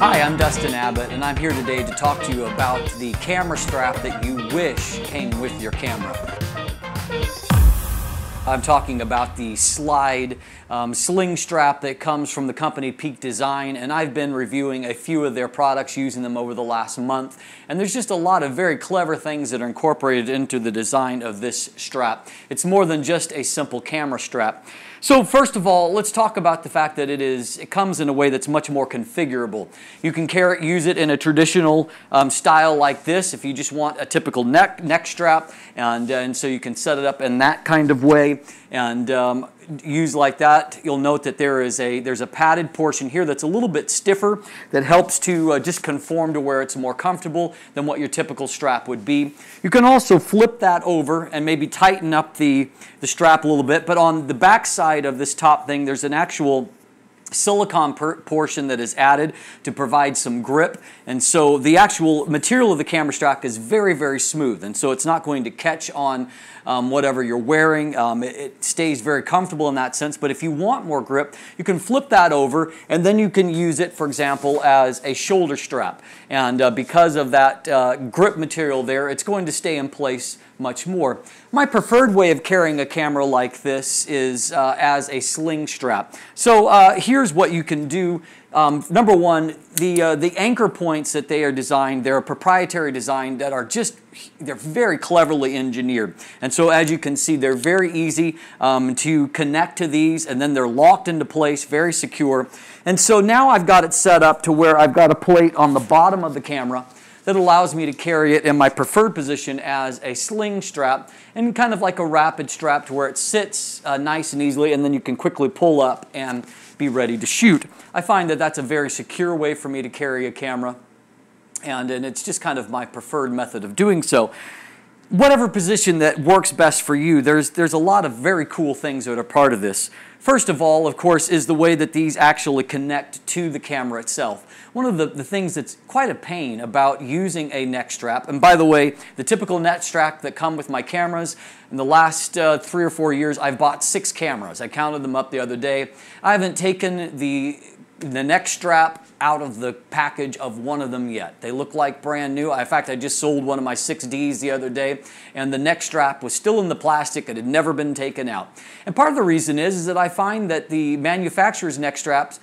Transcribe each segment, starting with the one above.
Hi, I'm Dustin Abbott, and I'm here today to talk to you about the camera strap that you wish came with your camera. I'm talking about the slide um, sling strap that comes from the company Peak Design, and I've been reviewing a few of their products using them over the last month. And there's just a lot of very clever things that are incorporated into the design of this strap. It's more than just a simple camera strap. So first of all, let's talk about the fact that it is it comes in a way that's much more configurable. You can carry, use it in a traditional um, style like this if you just want a typical neck neck strap, and, uh, and so you can set it up in that kind of way. And um, used like that, you'll note that there is a there's a padded portion here that's a little bit stiffer that helps to uh, just conform to where it's more comfortable than what your typical strap would be. You can also flip that over and maybe tighten up the, the strap a little bit, but on the back side of this top thing, there's an actual silicone portion that is added to provide some grip. And so the actual material of the camera strap is very, very smooth. And so it's not going to catch on um, whatever you're wearing. Um, it, it, stays very comfortable in that sense. But if you want more grip, you can flip that over and then you can use it, for example, as a shoulder strap. And uh, because of that uh, grip material there, it's going to stay in place much more. My preferred way of carrying a camera like this is uh, as a sling strap. So uh, here's what you can do. Um, number one, the, uh, the anchor points that they are designed, they're a proprietary design that are just, they're very cleverly engineered. And so as you can see, they're very easy um, to connect to these and then they're locked into place, very secure. And so now I've got it set up to where I've got a plate on the bottom of the camera that allows me to carry it in my preferred position as a sling strap and kind of like a rapid strap to where it sits uh, nice and easily and then you can quickly pull up and be ready to shoot. I find that that's a very secure way for me to carry a camera and, and it's just kind of my preferred method of doing so whatever position that works best for you, there's, there's a lot of very cool things that are part of this. First of all, of course, is the way that these actually connect to the camera itself. One of the, the things that's quite a pain about using a neck strap, and by the way, the typical neck strap that come with my cameras, in the last uh, three or four years, I've bought six cameras. I counted them up the other day. I haven't taken the the neck strap out of the package of one of them yet. They look like brand new. In fact, I just sold one of my 6Ds the other day, and the neck strap was still in the plastic. It had never been taken out. And part of the reason is, is that I find that the manufacturer's neck straps,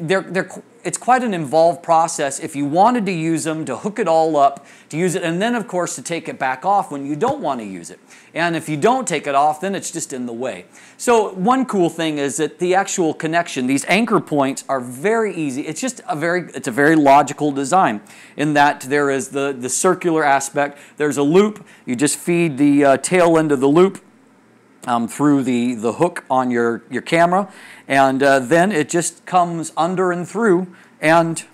they're, they're it's quite an involved process if you wanted to use them to hook it all up to use it and then of course to take it back off when you don't want to use it. And if you don't take it off then it's just in the way. So one cool thing is that the actual connection these anchor points are very easy. It's just a very it's a very logical design in that there is the the circular aspect. There's a loop. You just feed the uh, tail end of the loop um, through the, the hook on your, your camera. And uh, then it just comes under and through and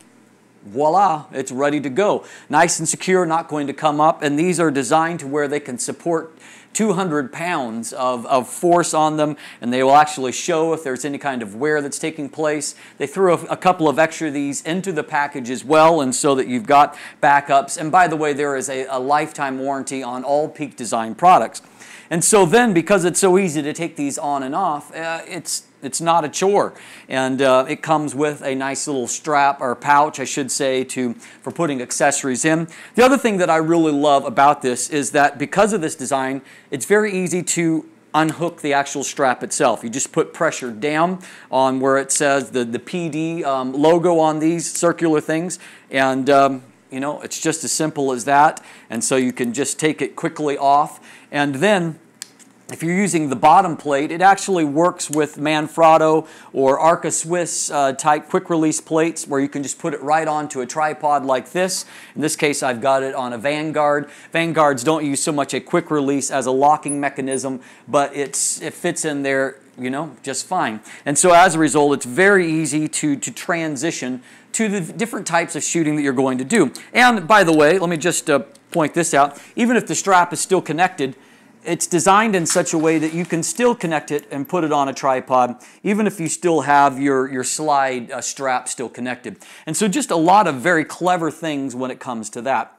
voila, it's ready to go. Nice and secure, not going to come up. And these are designed to where they can support 200 pounds of, of force on them, and they will actually show if there's any kind of wear that's taking place. They threw a, a couple of extra of these into the package as well, and so that you've got backups. And by the way, there is a, a lifetime warranty on all Peak Design products. And so then, because it's so easy to take these on and off, uh, it's it's not a chore, and uh, it comes with a nice little strap or pouch, I should say, to for putting accessories in. The other thing that I really love about this is that because of this design, it's very easy to unhook the actual strap itself. You just put pressure down on where it says the, the PD um, logo on these circular things, and um, you know, it's just as simple as that. And so you can just take it quickly off. And then if you're using the bottom plate, it actually works with Manfrotto or Arca Swiss uh, type quick release plates where you can just put it right onto a tripod like this. In this case, I've got it on a Vanguard. Vanguards don't use so much a quick release as a locking mechanism, but it's, it fits in there you know, just fine. And so as a result, it's very easy to, to transition to the different types of shooting that you're going to do. And by the way, let me just uh, point this out. Even if the strap is still connected, it's designed in such a way that you can still connect it and put it on a tripod, even if you still have your, your slide uh, strap still connected. And so just a lot of very clever things when it comes to that.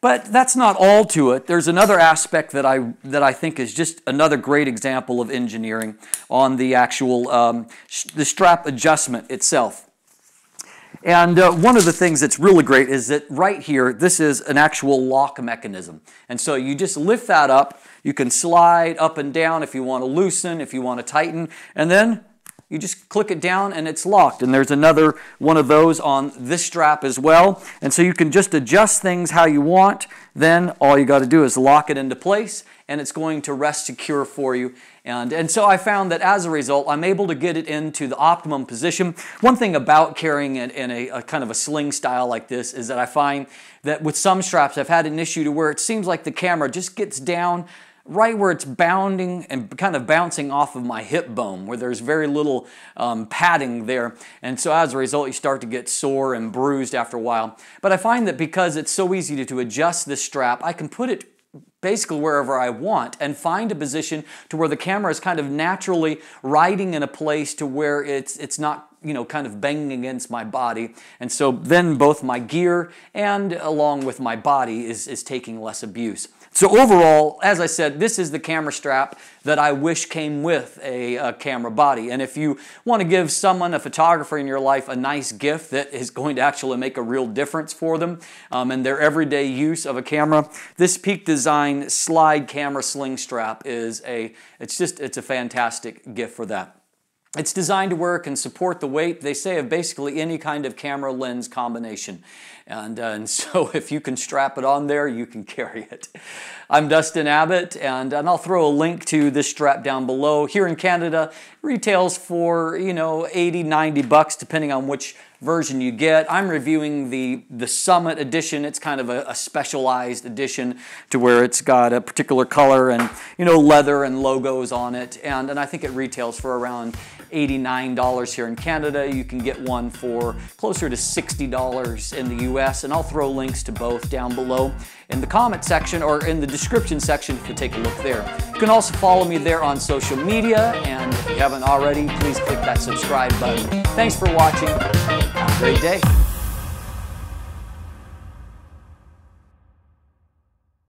But that's not all to it. There's another aspect that I, that I think is just another great example of engineering on the actual um, the strap adjustment itself. And uh, one of the things that's really great is that right here, this is an actual lock mechanism. And so you just lift that up. You can slide up and down if you want to loosen, if you want to tighten, and then you just click it down and it's locked. And there's another one of those on this strap as well. And so you can just adjust things how you want. Then all you got to do is lock it into place and it's going to rest secure for you. And, and so I found that as a result, I'm able to get it into the optimum position. One thing about carrying it in a, a kind of a sling style like this is that I find that with some straps, I've had an issue to where it seems like the camera just gets down right where it's bounding and kind of bouncing off of my hip bone, where there's very little um, padding there. And so as a result, you start to get sore and bruised after a while. But I find that because it's so easy to, to adjust this strap, I can put it basically wherever I want and find a position to where the camera is kind of naturally riding in a place to where it's it's not you know kind of banging against my body. And so then both my gear and along with my body is is taking less abuse so overall, as I said, this is the camera strap that I wish came with a, a, camera body. And if you want to give someone, a photographer in your life, a nice gift that is going to actually make a real difference for them um, in their everyday use of a camera, this Peak Design slide camera sling strap is a, it's just, it's a fantastic gift for that. It's designed to work and support the weight, they say, of basically any kind of camera lens combination. And, uh, and so if you can strap it on there, you can carry it. I'm Dustin Abbott, and, and I'll throw a link to this strap down below. Here in Canada, retails for, you know, 80, 90 bucks, depending on which version you get. I'm reviewing the, the Summit edition. It's kind of a, a, specialized edition to where it's got a particular color and, you know, leather and logos on it. And, and I think it retails for around $89 here in Canada. You can get one for closer to $60 in the US, and I'll throw links to both down below in the comment section or in the description section if you take a look there. You can also follow me there on social media, and if you haven't already, please click that subscribe button. Thanks for watching. Have a great day.